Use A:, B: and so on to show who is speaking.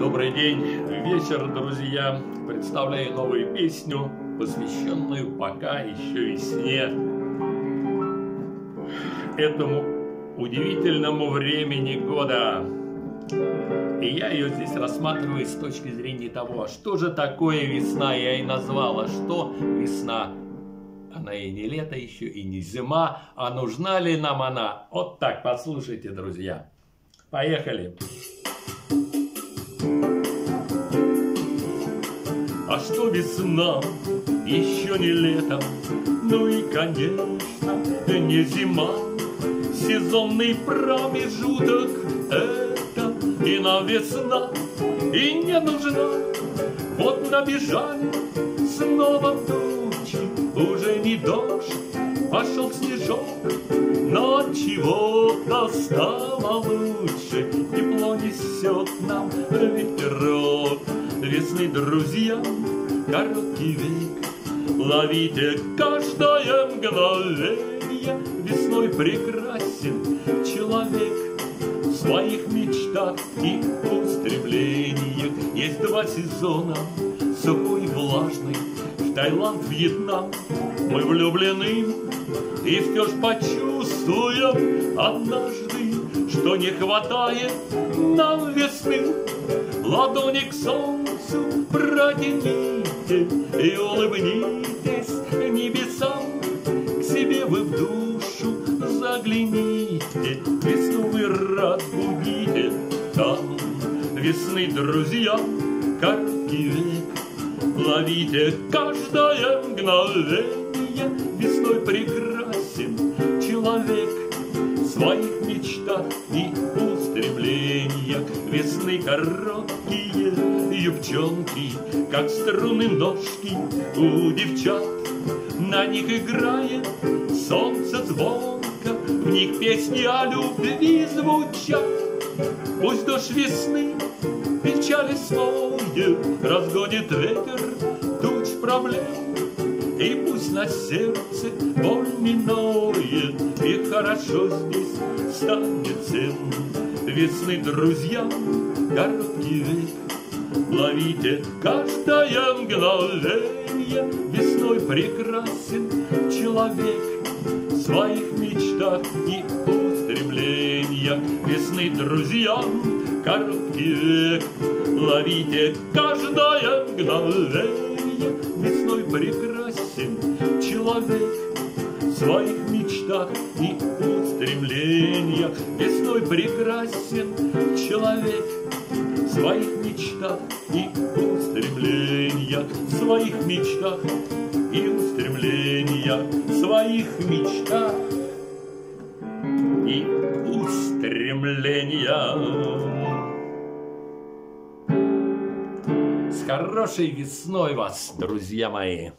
A: Добрый день, вечер, друзья. Представляю новую песню, посвященную пока еще весне. Этому удивительному времени года. И я ее здесь рассматриваю с точки зрения того, что же такое весна, я и назвала, что весна. Она и не лето еще, и не зима, а нужна ли нам она? Вот так, послушайте, друзья. Поехали. А что весна, еще не лето, ну и, конечно, не зима. Сезонный промежуток это и на весна, и не нужна. Вот набежали снова тучи, уже не дождь, пошел снежок, но от чего-то стало весны, друзья, короткий век. Ловите каждое мгновение, весной прекрасен человек в своих мечтах и устремлениях. Есть два сезона, сухой и влажный, в Таиланд, Вьетнам мы влюблены, и все ж почувствуем однажды, что не хватает нам весны. Ладони к солнцу протяните и улыбнитесь небесам. К себе вы в душу загляните, весну вы разбудите там. Весны, друзья, короткий век, ловите каждое мгновение. Весной прекрасен человек в своих мечтах и. Весны короткие юбчонки, как струны ножки у девчат. На них играет солнце звонко, в них песни о любви звучат. Пусть дождь весны печали свое разгонит ветер туч проблем. И пусть на сердце боль минует, И хорошо здесь станет всем. Весны, друзья, короткий век, Ловите каждое мгновенье, Весной прекрасен человек В своих мечтах и устремлениях. Весны, друзья, короткий век, Ловите каждое мгновенье, Весной прекрасен человек В своих мечтах и устремлениях. Весной прекрасен человек В своих мечтах и устремлениях. В своих мечтах и устремлениях. В своих мечтах и устремлениях. С хорошей весной вас, друзья мои!